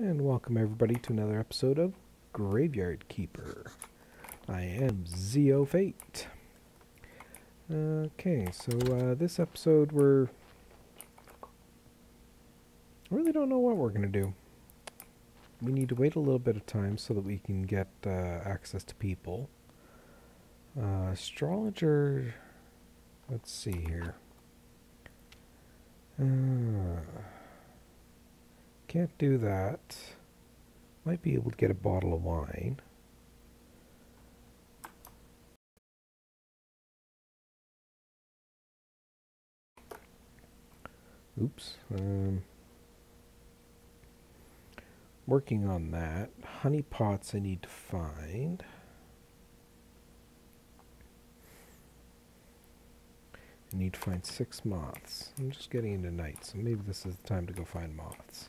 And welcome everybody to another episode of Graveyard Keeper. I am ZeoFate. Okay, so uh, this episode we're... I really don't know what we're going to do. We need to wait a little bit of time so that we can get uh, access to people. Uh, astrologer... Let's see here. Uh, can't do that. Might be able to get a bottle of wine. Oops. Um, working on that. Honey pots I need to find. I need to find six moths. I'm just getting into night, so maybe this is the time to go find moths.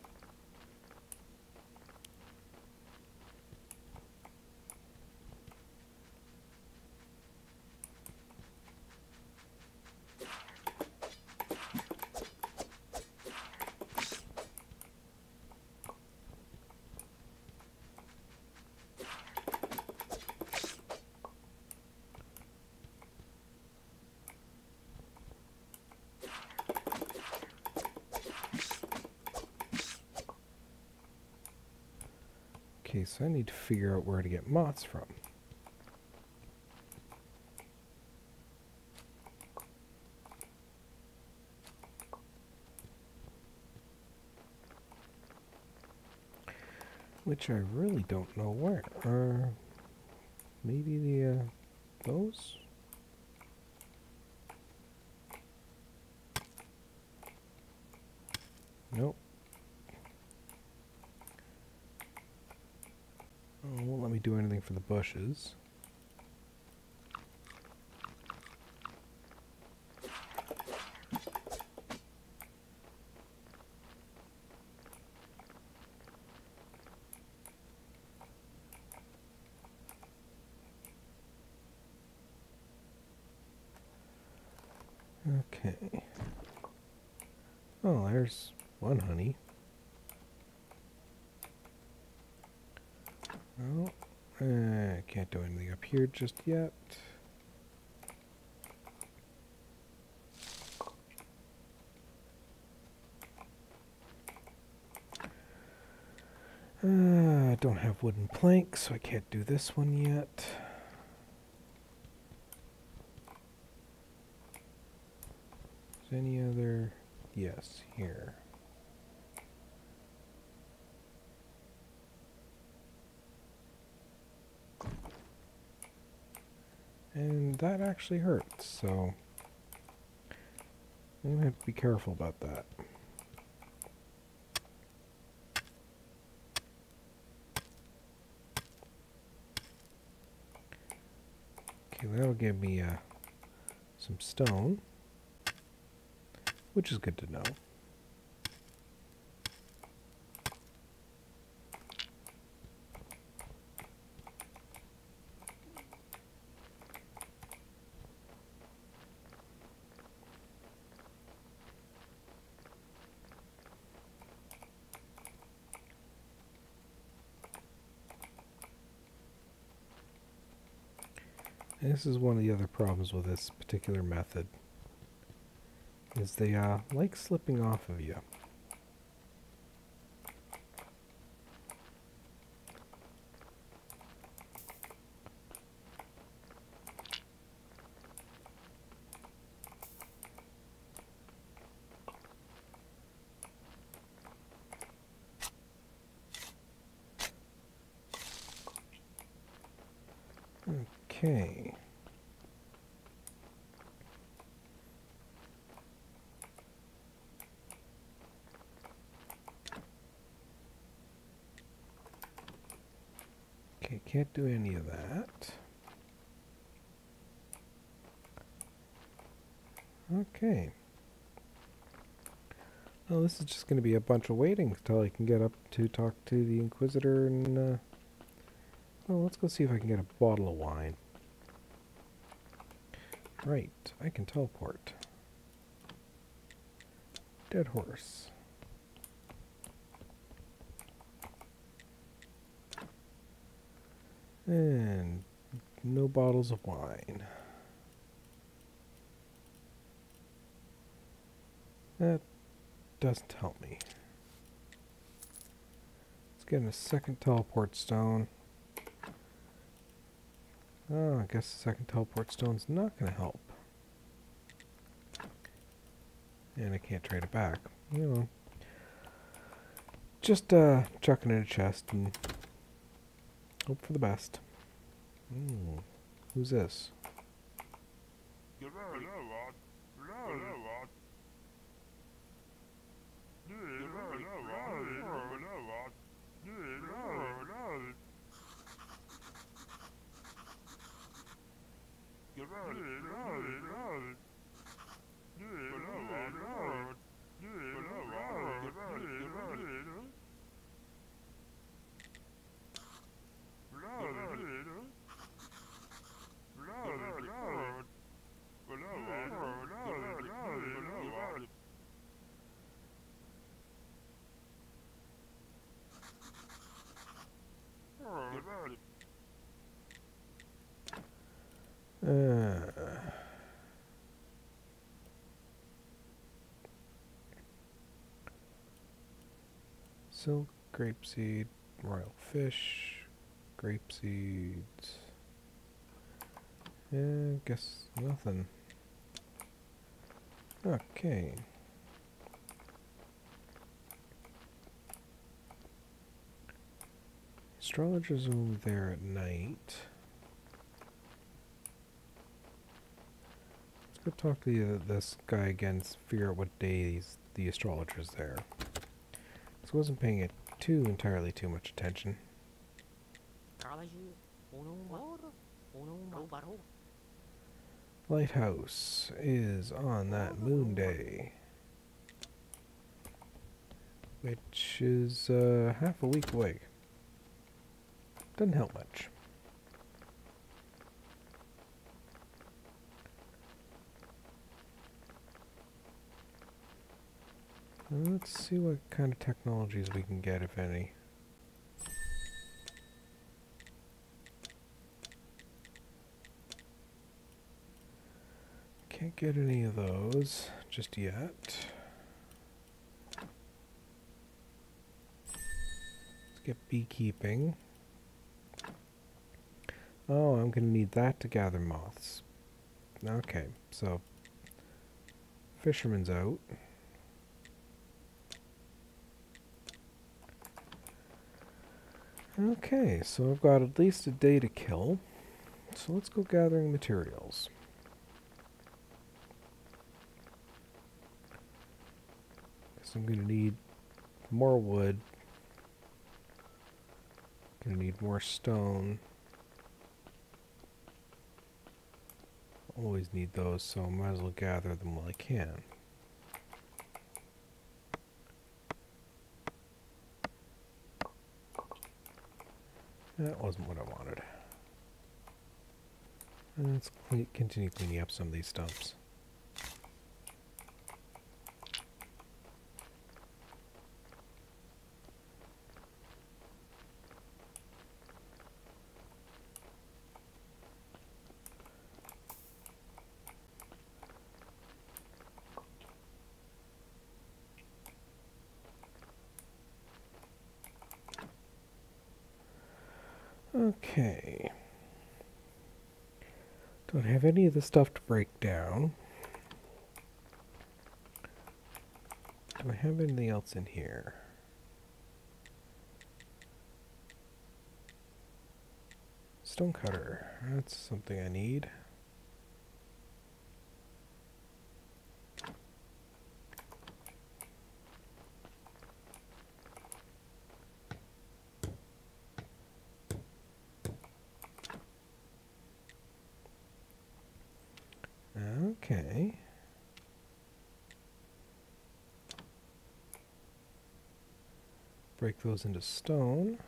Okay, so I need to figure out where to get moths from. Which I really don't know where. Uh, maybe the, uh, those? Nope. Do anything for the bushes. Okay. Oh, there's one honey. I can't do anything up here just yet. Uh, I don't have wooden planks, so I can't do this one yet. Is any other? Yes, here. And that actually hurts, so I'm gonna have to be careful about that. Okay, that'll give me uh, some stone, which is good to know. This is one of the other problems with this particular method is they uh, like slipping off of you. Okay. Okay, can't do any of that. Okay. Well, this is just going to be a bunch of waiting until I can get up to talk to the Inquisitor and, uh, well, let's go see if I can get a bottle of wine. Right, I can teleport. Dead horse. And no bottles of wine. That doesn't help me. Let's get a second teleport stone. Oh, I guess the second teleport stone's not going to help. And I can't trade it back. You know. Just uh, chuck it in a chest and hope for the best. Ooh, who's this? Uh, silk, grapeseed, royal fish, grape seeds. Yeah, guess nothing. Okay. Astrologer's over there at night. Let's go talk to the, this guy again, figure out what days the astrologer's there. So I wasn't paying it too entirely too much attention. Lighthouse is on that moon day. Which is uh, half a week away. Doesn't help much. Let's see what kind of technologies we can get, if any. Can't get any of those just yet. Let's get beekeeping. Oh, I'm going to need that to gather moths. Okay, so fisherman's out. Okay, so I've got at least a day to kill. So let's go gathering materials. I'm going to need more wood. Going to need more stone. always need those, so I might as well gather them while I can. That wasn't what I wanted. Let's continue cleaning up some of these stumps. Okay. Don't have any of the stuff to break down. Do I have anything else in here? Stonecutter. That's something I need. Okay. Those into stone.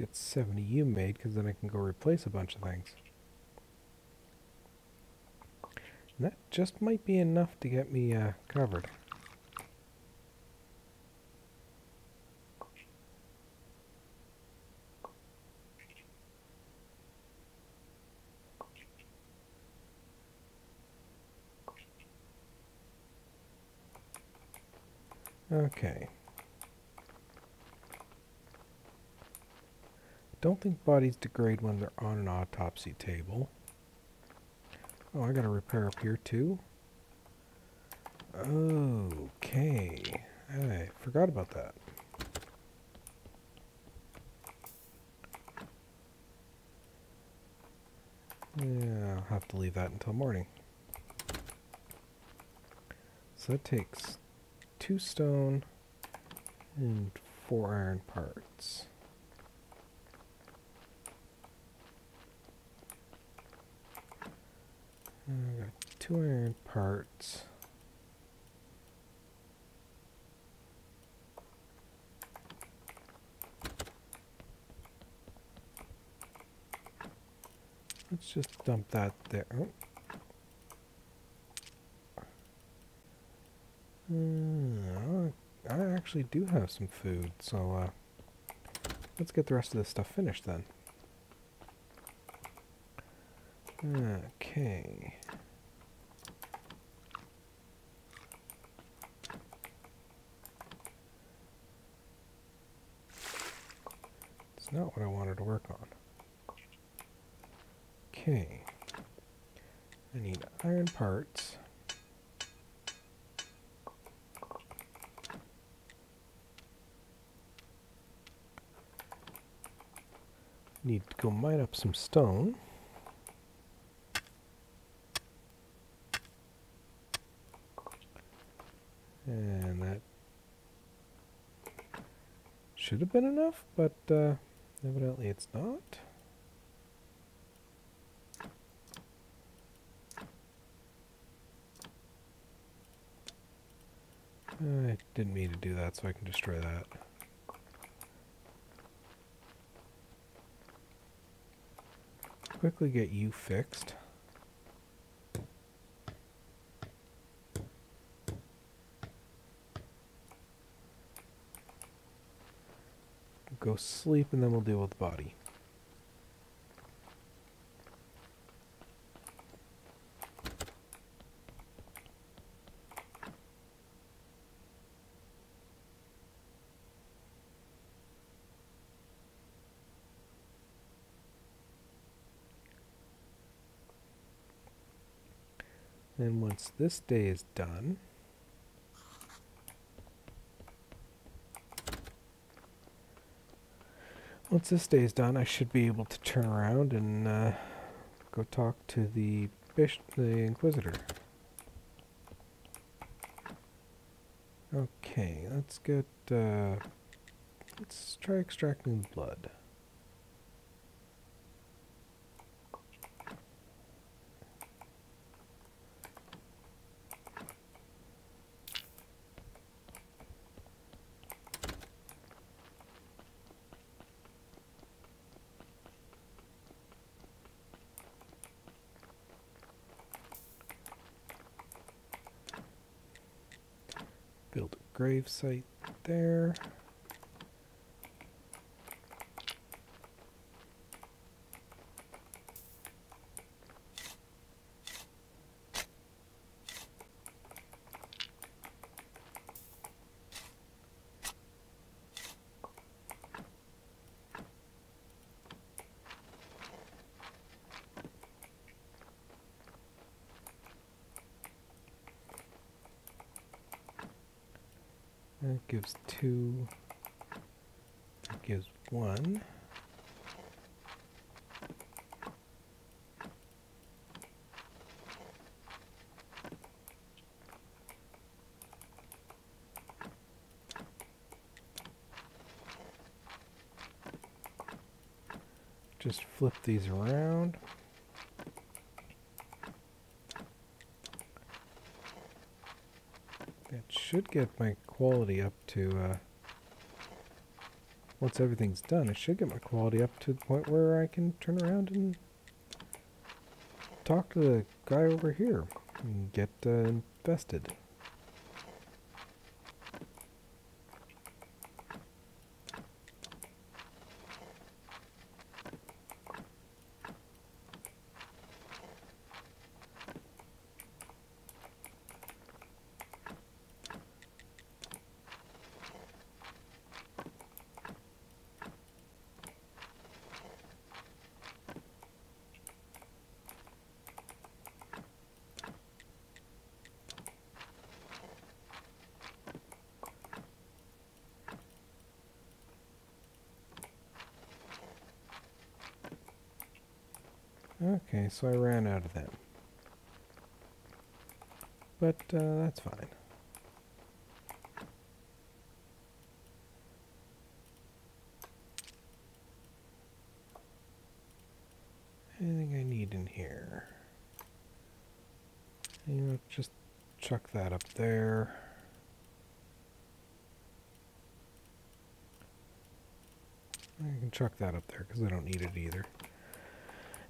Get 70 U made because then I can go replace a bunch of things. And that just might be enough to get me uh, covered. Okay. Don't think bodies degrade when they're on an autopsy table. Oh, I got a repair up here too. Okay. I forgot about that. Yeah, I'll have to leave that until morning. So that takes two stone and four iron parts. Two iron parts. Let's just dump that there. Oh. Mm, I actually do have some food, so uh, let's get the rest of this stuff finished then. Okay. It's not what I wanted to work on. Okay. I need iron parts. Need to go mine up some stone. Should have been enough, but uh, evidently it's not. I didn't mean to do that, so I can destroy that. Quickly get you fixed. Go sleep and then we'll deal with the body. And once this day is done, once this day is done, I should be able to turn around and uh, go talk to the bishop, the Inquisitor. Okay, let's get, uh, let's try extracting blood. Build a grave site there. That gives two. That gives one. Just flip these around. That should get my quality up to uh, once everything's done, it should get my quality up to the point where I can turn around and talk to the guy over here and get uh, invested. Okay, so I ran out of them. But uh, that's fine. Anything I need in here? You know, just chuck that up there. I can chuck that up there because I don't need it either.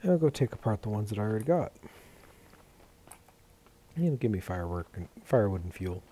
And I'll go take apart the ones that I already got. And it'll give me firework and firewood and fuel.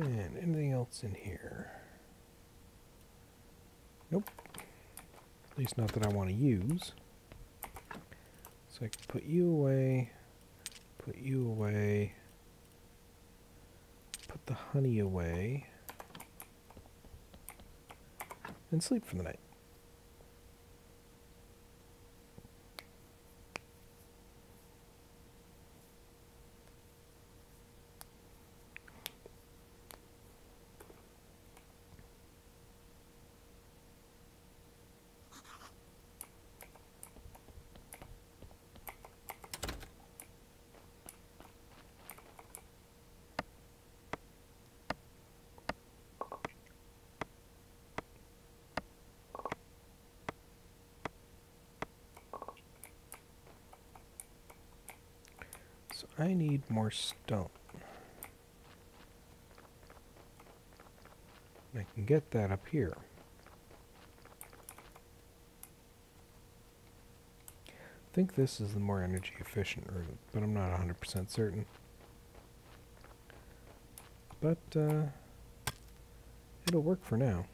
And anything else in here? Nope. At least not that I want to use. So I can put you away, put you away, put the honey away, and sleep for the night. So I need more stone. I can get that up here. I think this is the more energy efficient route, but I'm not 100% certain. But, uh, it'll work for now.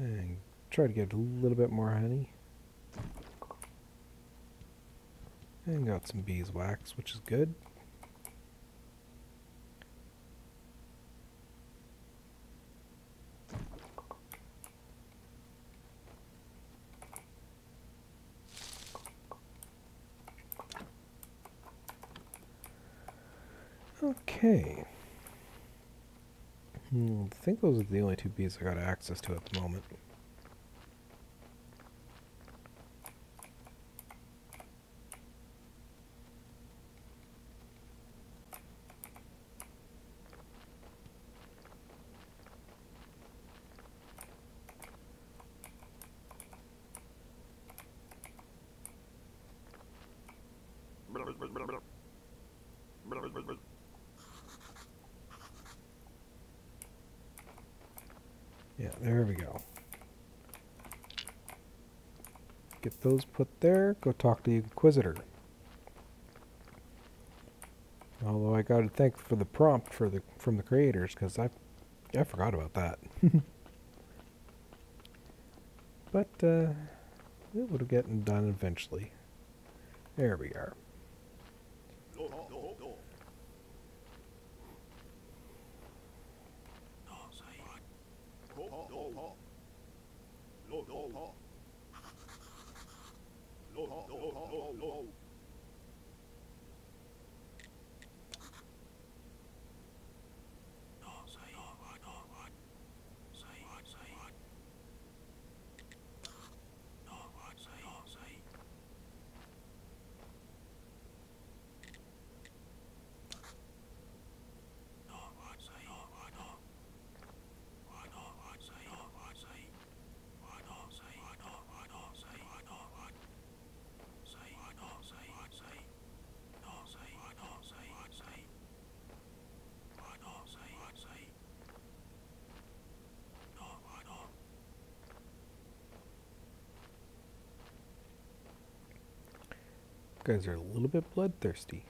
And try to get a little bit more honey. And got some beeswax, which is good. Okay. Hmm, I think those are the only two bees I got access to at the moment. Yeah, there we go. Get those put there. Go talk to the Inquisitor. Although I got to thank for the prompt for the from the creators because I I forgot about that. but uh, it would have gotten done eventually. There we are. Guys are a little bit bloodthirsty.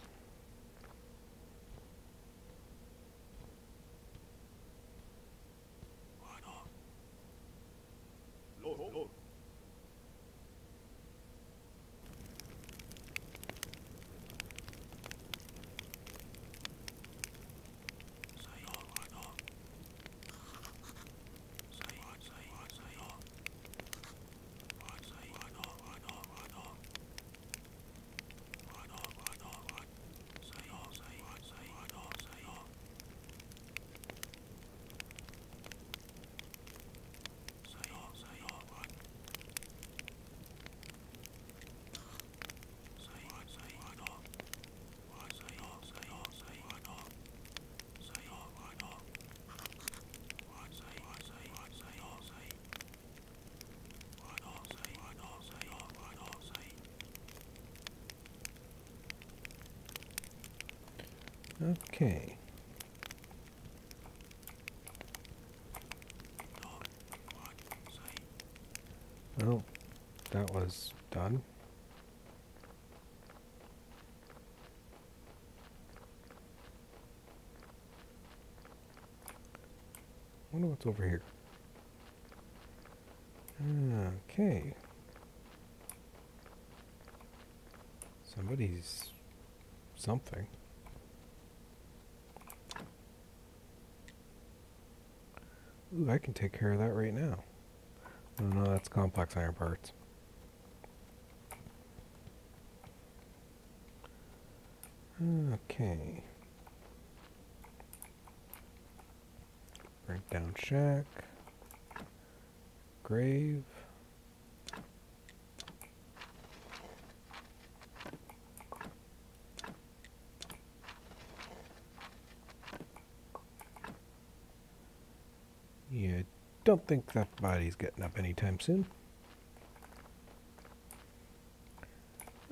Okay. Well, that was done. wonder what's over here. Okay. Somebody's something. Ooh, I can take care of that right now. Oh no, that's complex iron parts. Okay. Breakdown shack. Grave. Yeah, don't think that body's getting up anytime soon.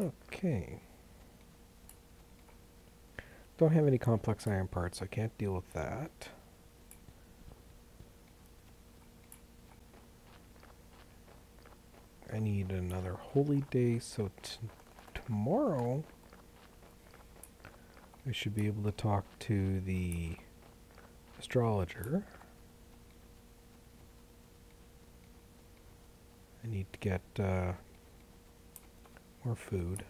Okay. Don't have any complex iron parts, so I can't deal with that. I need another holy day, so tomorrow I should be able to talk to the astrologer. I need to get uh, more food.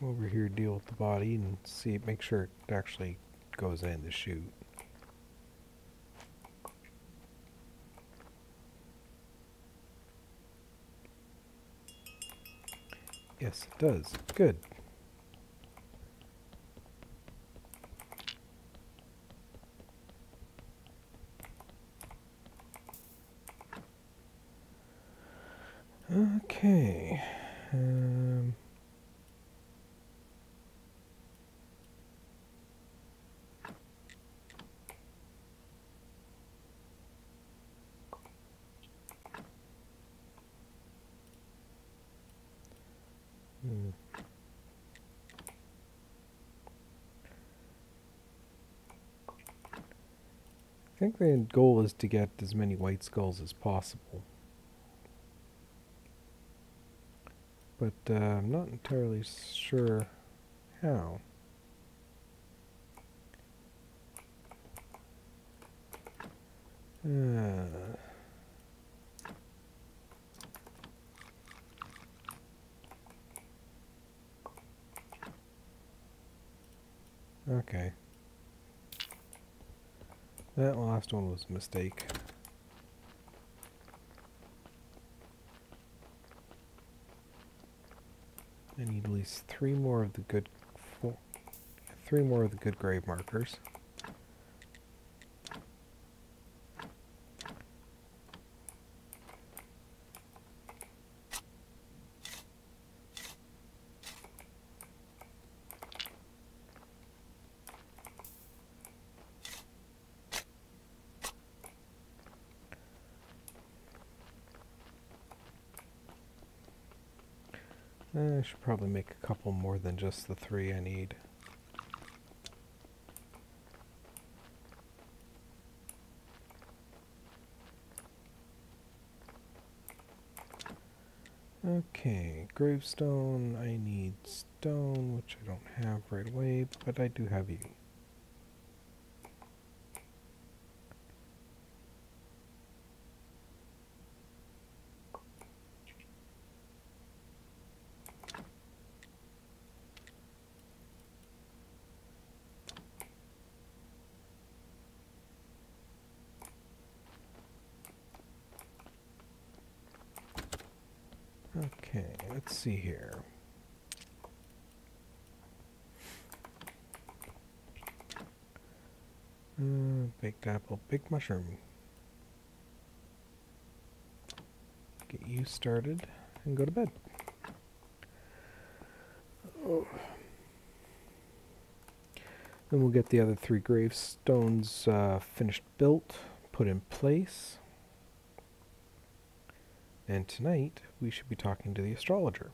Go over here, deal with the body, and see, make sure it actually goes in the chute. Yes, it does. Good. Okay. Um, think the goal is to get as many white skulls as possible. But uh, I'm not entirely sure how. Uh, okay. That last one was a mistake. I need at least three more of the good four, three more of the good grave markers. I should probably make a couple more than just the three I need. Okay, gravestone, I need stone, which I don't have right away, but I do have you. Okay, let's see here. Baked apple, big mushroom. Get you started and go to bed. Oh. Then we'll get the other three gravestones uh, finished built, put in place. And tonight, we should be talking to the astrologer.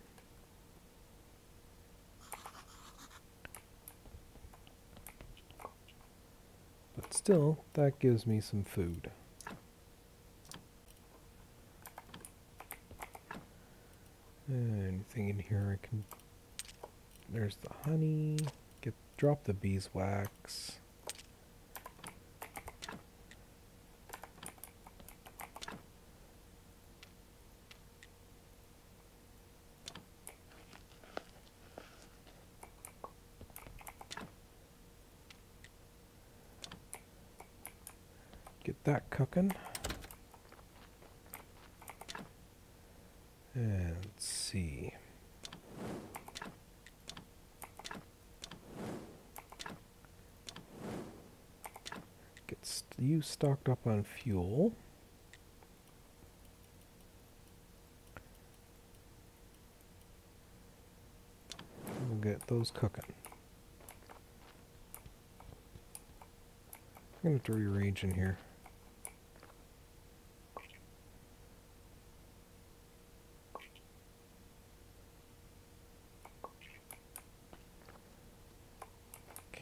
Still, that gives me some food. Anything in here I can... There's the honey. Get Drop the beeswax. Get that cooking. And let's see. Get you stocked up on fuel. We'll get those cooking. I'm going to have to rearrange in here.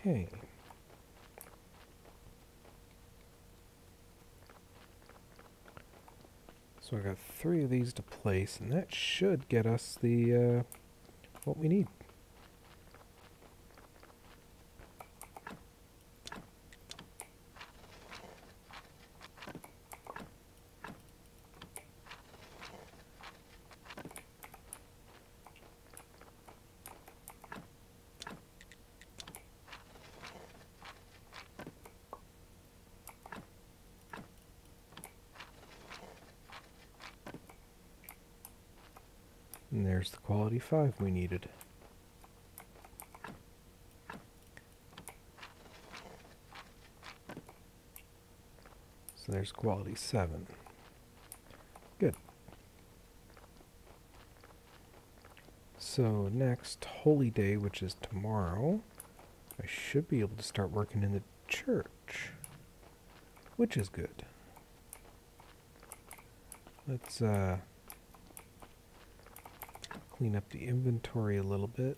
Okay. So I got three of these to place, and that should get us the uh, what we need. And there's the quality 5 we needed. So there's quality 7. Good. So next, Holy Day, which is tomorrow, I should be able to start working in the church, which is good. Let's uh, clean up the inventory a little bit.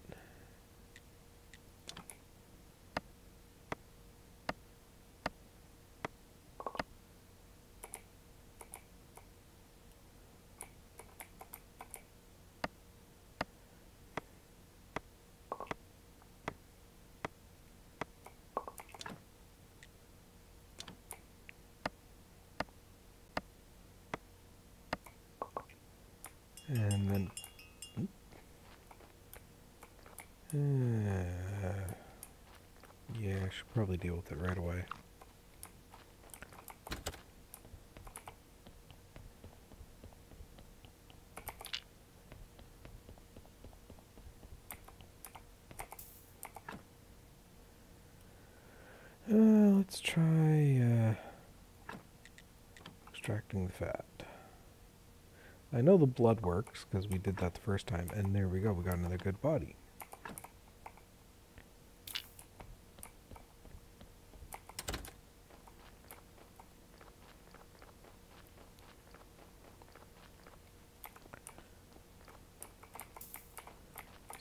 And then... Uh, yeah, I should probably deal with it right away. Uh, let's try uh, extracting the fat. I know the blood works because we did that the first time, and there we go, we got another good body.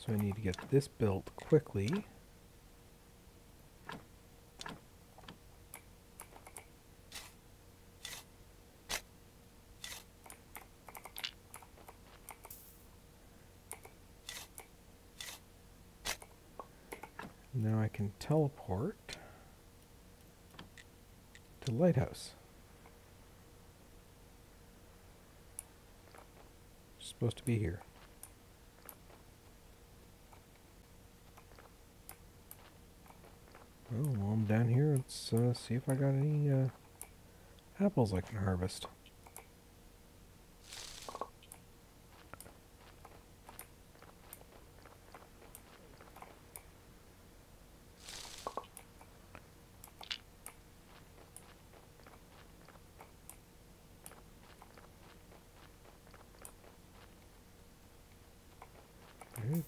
So I need to get this built quickly. Now I can teleport to Lighthouse. supposed to be here. Oh, while I'm down here, let's uh, see if I got any uh, apples I can harvest.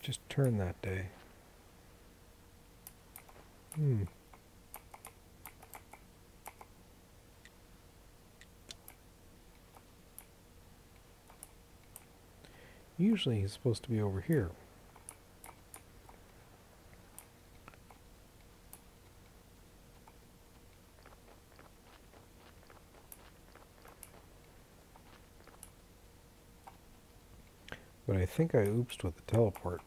just turned that day. Hmm. Usually he's supposed to be over here. But I think I oopsed with the teleport.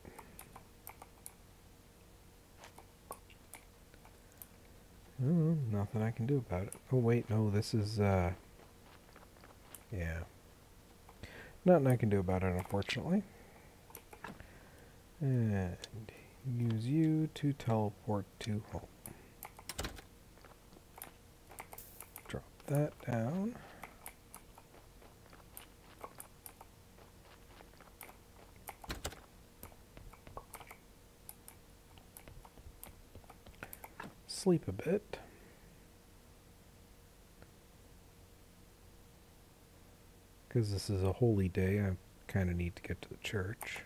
Oh, nothing I can do about it. Oh wait, no, this is, uh... Yeah. Nothing I can do about it, unfortunately. And use you to teleport to home. Drop that down. sleep a bit. Because this is a holy day, I kind of need to get to the church.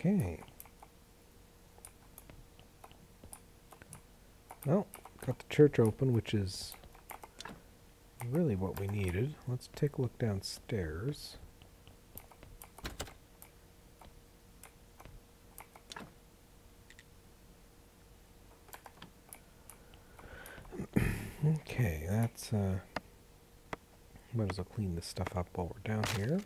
Okay. Well, got the church open, which is really what we needed. Let's take a look downstairs. okay, that's, uh, might as well clean this stuff up while we're down here.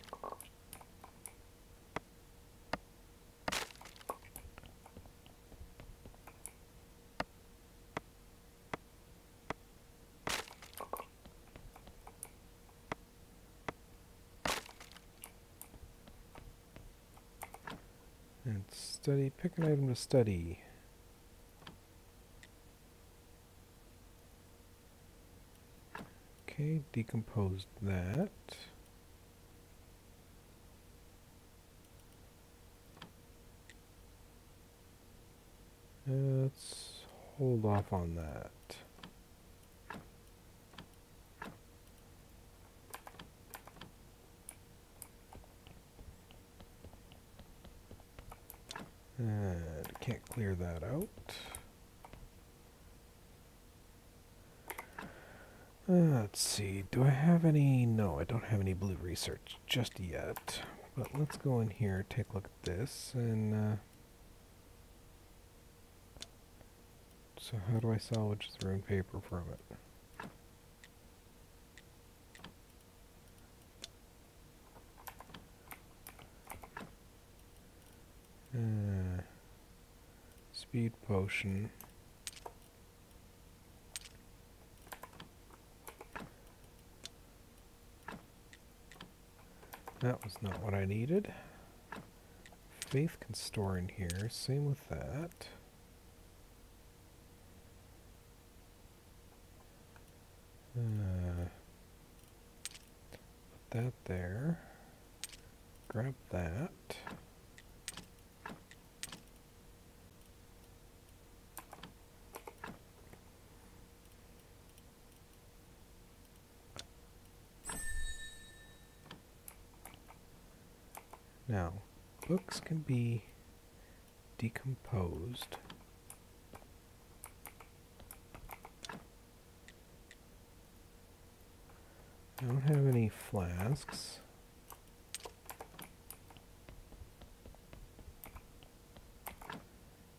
And study, pick an item to study. Okay, decomposed that. Let's hold off on that. And can't clear that out. Uh, let's see, do I have any? No, I don't have any blue research just yet. But let's go in here, take a look at this, and uh, so how do I salvage the rune paper from it? Uh, speed potion. That was not what I needed. Faith can store in here. Same with that. Uh, put that there. Grab that. Now, books can be decomposed. I don't have any flasks.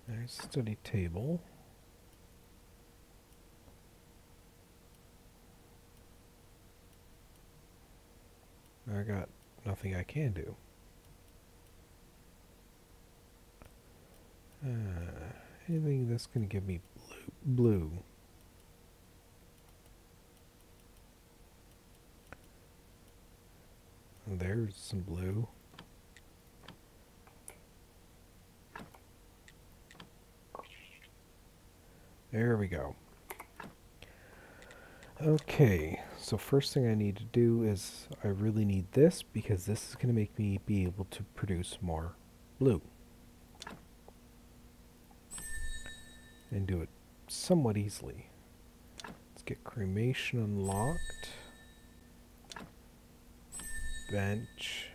There's study table. I got nothing I can do. Uh, anything that's going to give me blue. blue. There's some blue. There we go. Okay, so first thing I need to do is I really need this because this is going to make me be able to produce more blue. And do it somewhat easily. Let's get cremation unlocked. Bench.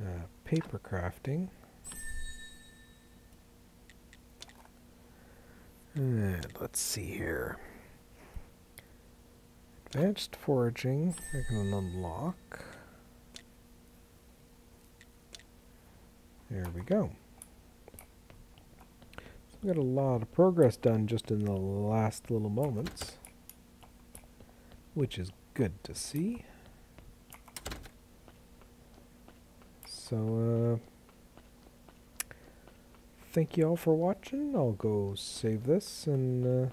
Uh, paper crafting. And let's see here. Advanced foraging, I can unlock. There we go. So we got a lot of progress done just in the last little moments, which is good to see. So, uh, thank you all for watching. I'll go save this and uh,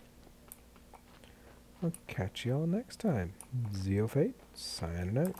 I'll catch you all next time. Zeofate, signing out.